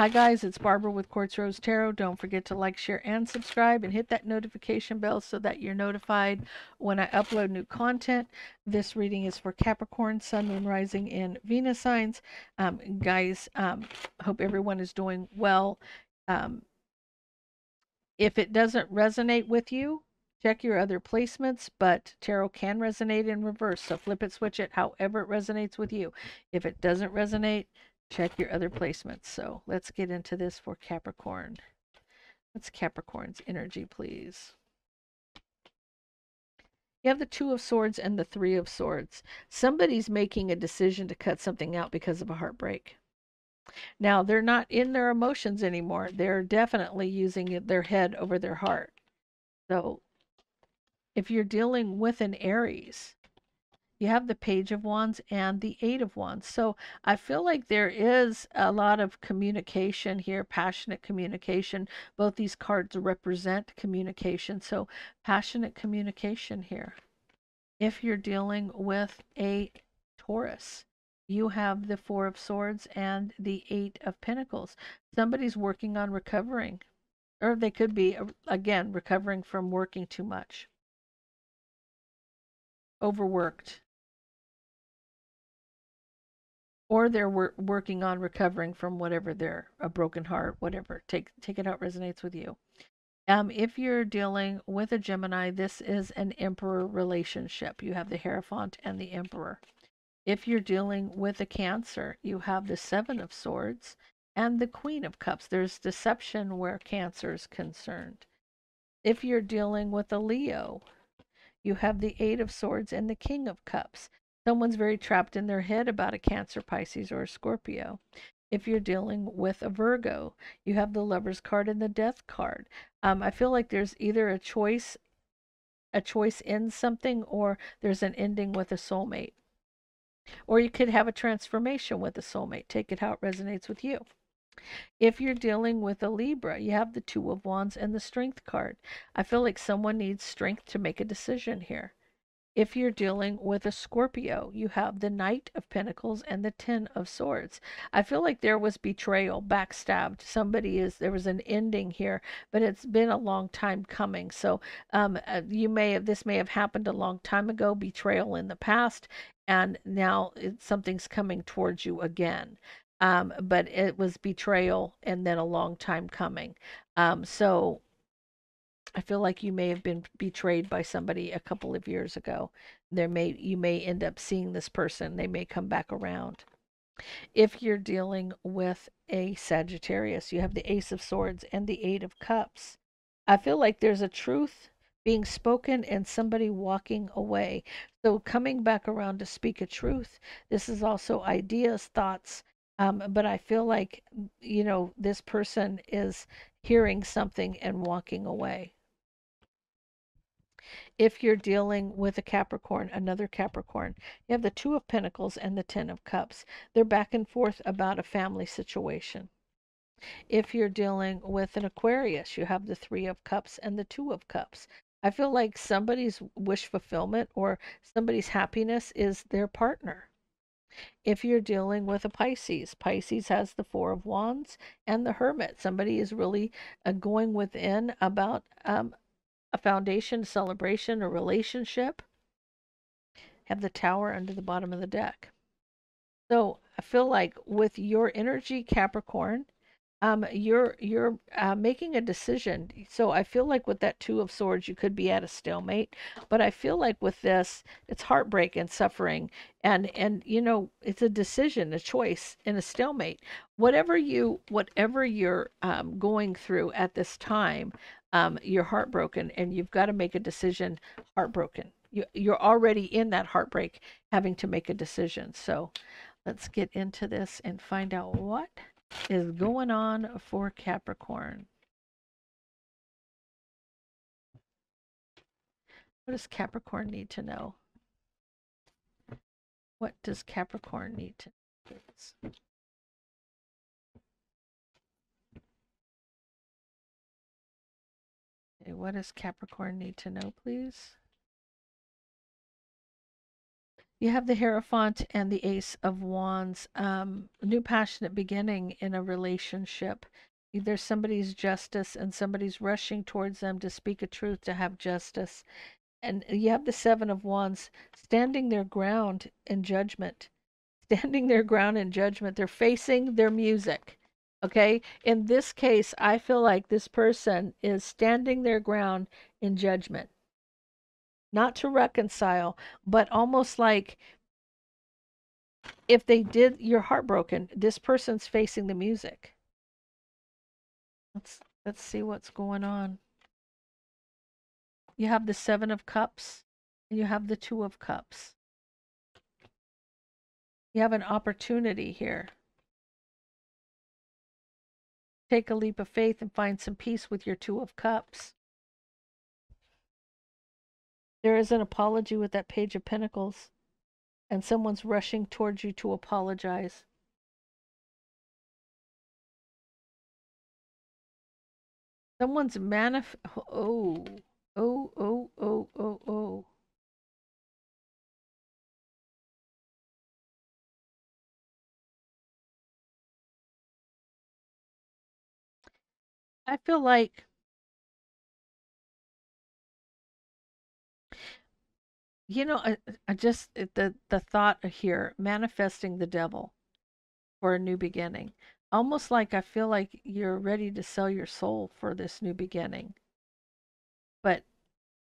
Hi guys, it's Barbara with Quartz Rose Tarot. Don't forget to like, share, and subscribe and hit that notification bell so that you're notified when I upload new content. This reading is for Capricorn, Sun, Moon, Rising, and Venus signs. Um, guys, um, hope everyone is doing well. Um, if it doesn't resonate with you, check your other placements, but tarot can resonate in reverse. So flip it, switch it, however it resonates with you. If it doesn't resonate, check your other placements. So let's get into this for Capricorn. What's Capricorn's energy, please? You have the Two of Swords and the Three of Swords. Somebody's making a decision to cut something out because of a heartbreak. Now, they're not in their emotions anymore. They're definitely using their head over their heart. So, if you're dealing with an Aries, you have the page of wands and the eight of wands. So i feel like there is a lot of communication here passionate communication. Both these cards represent communication. So passionate communication here. If you're dealing with a taurus you have the four of swords and the eight of pentacles. Somebody's working on recovering or they could be uh, again recovering from working too much. Overworked or they're wor- working on recovering from whatever they're a broken heart, whatever. Take take it out resonates with you. Um, if you're dealing with a Gemini, this is an Emperor relationship. You have the Hierophant and the Emperor. If you're dealing with a Cancer, you have the Seven of Swords and the Queen of Cups. There's deception where Cancer is concerned. If you're dealing with a Leo, you have the Eight of Swords and the King of Cups. Someone's very trapped in their head about a Cancer, Pisces, or a Scorpio. If you're dealing with a Virgo, you have the Lover's card and the Death card. Um, I feel like there's either a choice, a choice in something, or there's an ending with a soulmate. Or you could have a transformation with a soulmate. Take it how it resonates with you. If you're dealing with a Libra, you have the Two of Wands and the Strength card. I feel like someone needs strength to make a decision here. If you're dealing with a Scorpio, you have the Knight of Pentacles and the Ten of Swords. I feel like there was betrayal, backstabbed. Somebody is, there was an ending here, but it's been a long time coming. So um, uh, you may have, this may have happened a long time ago, betrayal in the past, and now it, something's coming towards you again. Um, but it was betrayal and then a long time coming. Um, so I feel like you may have been betrayed by somebody a couple of years ago. There may you may end up seeing this person. They may come back around. If you're dealing with a Sagittarius, you have the Ace of Swords and the Eight of Cups. I feel like there's a truth being spoken and somebody walking away. So coming back around to speak a truth. This is also ideas, thoughts, um, but I feel like you know this person is hearing something and walking away if you're dealing with a Capricorn, another Capricorn. You have the Two of Pentacles and the Ten of Cups. They're back and forth about a family situation. If you're dealing with an Aquarius, you have the Three of Cups and the Two of Cups. I feel like somebody's wish fulfillment or somebody's happiness is their partner. If you're dealing with a Pisces, Pisces has the Four of Wands and the Hermit. Somebody is really uh, going within about um, a foundation, celebration, a relationship. Have the tower under the bottom of the deck. So I feel like with your energy, Capricorn, um, you're you're uh, making a decision. So I feel like with that two of swords, you could be at a stalemate. But I feel like with this, it's heartbreak and suffering, and and you know it's a decision, a choice, and a stalemate. Whatever you whatever you're um, going through at this time, um, you're heartbroken and you've got to make a decision heartbroken. You, you're already in that heartbreak having to make a decision. So let's get into this and find out what is going on for Capricorn. What does Capricorn need to know? What does Capricorn need to know? What does Capricorn need to know, please? You have the Hierophant and the Ace of Wands. Um, new passionate beginning in a relationship. There's somebody's justice and somebody's rushing towards them to speak a truth, to have justice. And you have the Seven of Wands standing their ground in judgment. Standing their ground in judgment. They're facing their music. Okay? In this case, I feel like this person is standing their ground in judgment not to reconcile, but almost like if they did, you're heartbroken. This person's facing the music. Let's let's see what's going on. You have the seven of cups, and you have the two of cups. You have an opportunity here. Take a leap of faith and find some peace with your two of cups. There is an apology with that Page of Pentacles, and someone's rushing towards you to apologize. Someone's manif. Oh, oh, oh, oh, oh, oh. I feel like You know, I, I just eh, the the thought here manifesting the devil for a new beginning. Almost like I feel like you're ready to sell your soul for this new beginning. But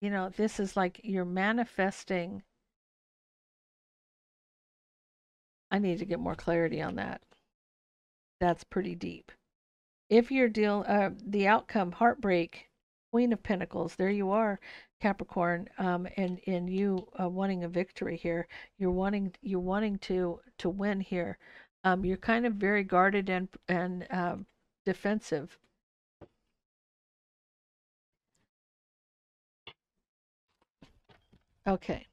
you know, this is like you're manifesting I need to get more clarity on that. That's pretty deep. If you're deal uh, the outcome heartbreak, Queen of Pentacles, there you are. Capricorn, um, and and you uh, wanting a victory here. You're wanting you're wanting to to win here. Um, you're kind of very guarded and and um, defensive. Okay.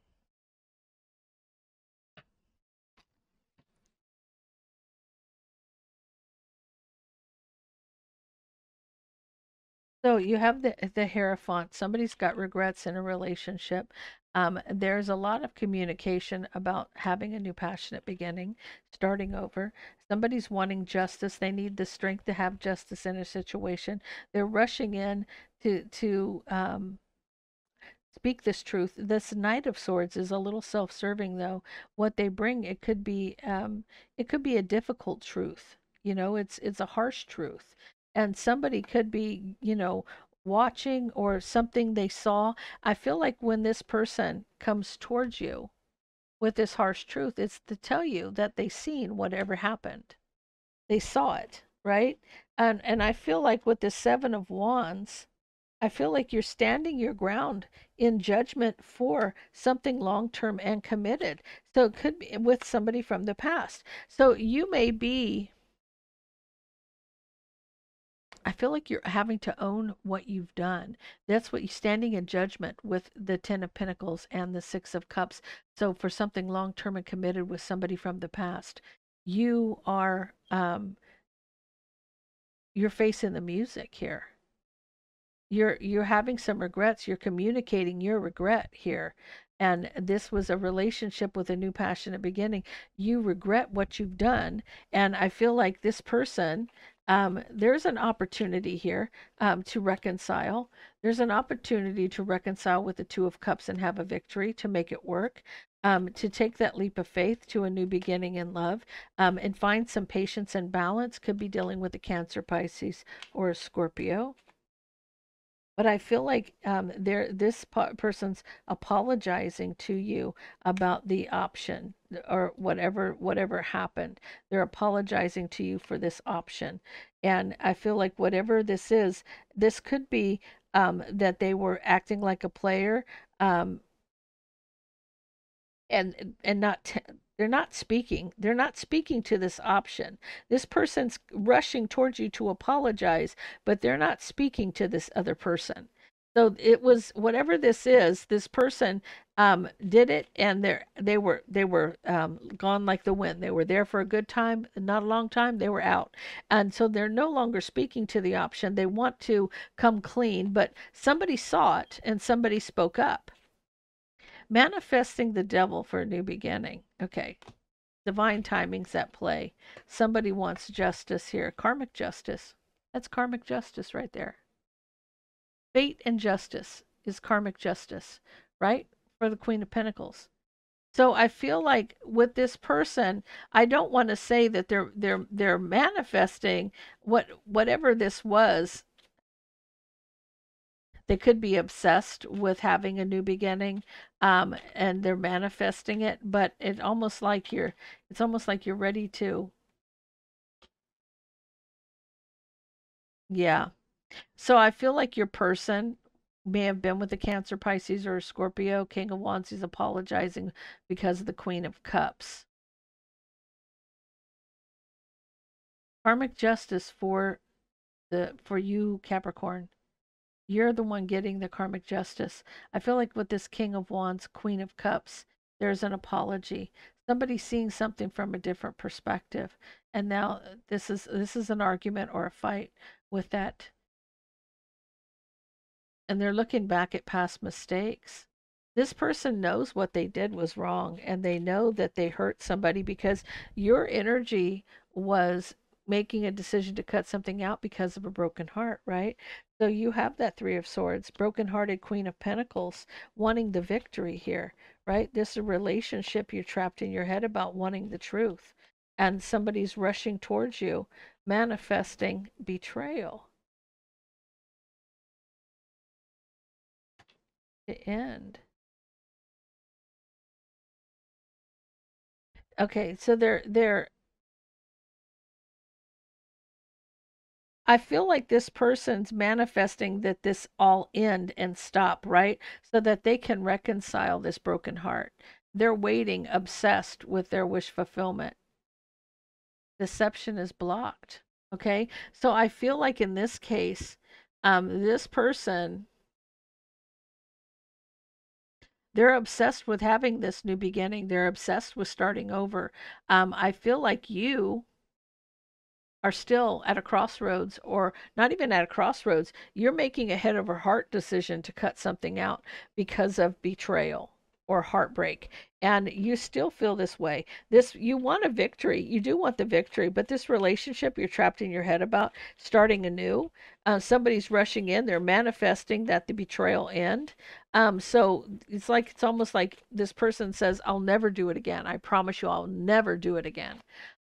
So you have the the Hierophant. Somebody's got regrets in a relationship. Um, there's a lot of communication about having a new passionate beginning, starting over. Somebody's wanting justice. They need the strength to have justice in a situation. They're rushing in to to um, speak this truth. This Knight of Swords is a little self-serving, though. What they bring, it could be um, it could be a difficult truth. You know, it's it's a harsh truth and somebody could be, you know, watching or something they saw. I feel like when this person comes towards you with this harsh truth, it's to tell you that they seen whatever happened. They saw it, right? And and I feel like with the 7 of wands, I feel like you're standing your ground in judgment for something long term and committed. So it could be with somebody from the past. So you may be I feel like you're having to own what you've done. That's what you're standing in judgment with the Ten of Pentacles and the Six of Cups. So, for something long term and committed with somebody from the past, you are um, you're facing the music here. You're you're having some regrets. You're communicating your regret here. And this was a relationship with a new passionate beginning. You regret what you've done. And I feel like this person um, there's an opportunity here um, to reconcile. There's an opportunity to reconcile with the Two of Cups and have a victory to make it work. Um, to take that leap of faith to a new beginning in love um, and find some patience and balance. Could be dealing with a Cancer, Pisces, or a Scorpio but I feel like um, there this person's apologizing to you about the option or whatever whatever happened. They're apologizing to you for this option, and I feel like whatever this is, this could be um, that they were acting like a player. Um, and and not t- they're not speaking. They're not speaking to this option. This person's rushing towards you to apologize, but they're not speaking to this other person. So it was whatever this is. This person um, did it, and they they were they were um, gone like the wind. They were there for a good time, not a long time. They were out, and so they're no longer speaking to the option. They want to come clean, but somebody saw it, and somebody spoke up Manifesting the devil for a new beginning. Okay. Divine timing's at play. Somebody wants justice here. Karmic justice. That's karmic justice right there. Fate and justice is karmic justice, right? For the Queen of Pentacles. So I feel like with this person, I don't want to say that they're they're they're manifesting what whatever this was. They could be obsessed with having a new beginning, um, and they're manifesting it. But it's almost like you're it's almost like you're ready to. Yeah. So I feel like your person may have been with a Cancer, Pisces, or a Scorpio. King of Wands is apologizing because of the Queen of Cups. Karmic justice for the for you, Capricorn. You're the one getting the karmic justice. I feel like with this King of Wands, Queen of Cups, there's an apology. Somebody seeing something from a different perspective. And now uh, this is this is an argument or a fight with that and they're looking back at past mistakes. This person knows what they did was wrong and they know that they hurt somebody because your energy was making a decision to cut something out because of a broken heart, right? So you have that Three of Swords, broken-hearted Queen of Pentacles, wanting the victory here, right? This is a relationship you're trapped in your head about wanting the truth. And somebody's rushing towards you, manifesting betrayal. to end. Okay, so they're they're I feel like this person's manifesting that this all end and stop, right? So that they can reconcile this broken heart. They're waiting, obsessed with their wish fulfillment. Deception is blocked. Okay, so I feel like in this case, um, this person they're obsessed with having this new beginning. They're obsessed with starting over. Um, I feel like you are still at a crossroads or not even at a crossroads. You're making a head over heart decision to cut something out because of betrayal or heartbreak. And you still feel this way. This you want a victory. You do want the victory but this relationship you're trapped in your head about starting anew uh, somebody's rushing in they're manifesting that the betrayal end. Um, so it's like it's almost like this person says i'll never do it again. I promise you i'll never do it again.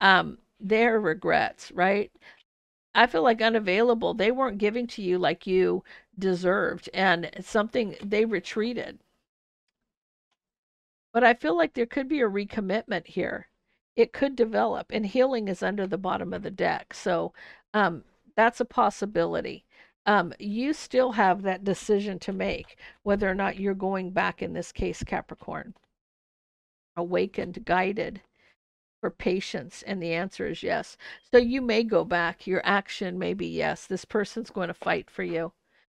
Um, their regrets right I feel like unavailable. They weren't giving to you like you deserved, and something they retreated but I feel like there could be a recommitment here. It could develop, and healing is under the bottom of the deck. So um, that's a possibility. Um, you still have that decision to make whether or not you're going back in this case, Capricorn. Awakened, guided for patience, and the answer is yes. So you may go back. Your action may be yes. This person's going to fight for you.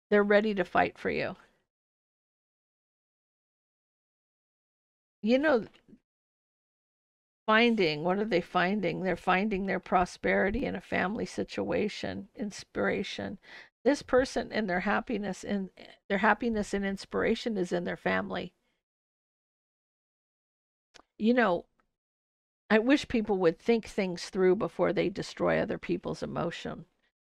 They're ready to fight for you. you know, finding what are they finding? They're finding their prosperity in a family situation, inspiration. This person and their happiness and their happiness and inspiration is in their family. You know, I wish people would think things through before they destroy other people's emotion.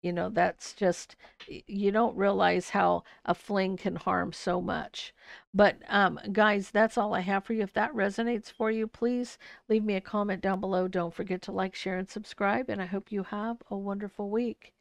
You know, that's just, you don't realize how a fling can harm so much. But, um, guys, that's all I have for you. If that resonates for you, please leave me a comment down below. Don't forget to like, share, and subscribe. And I hope you have a wonderful week.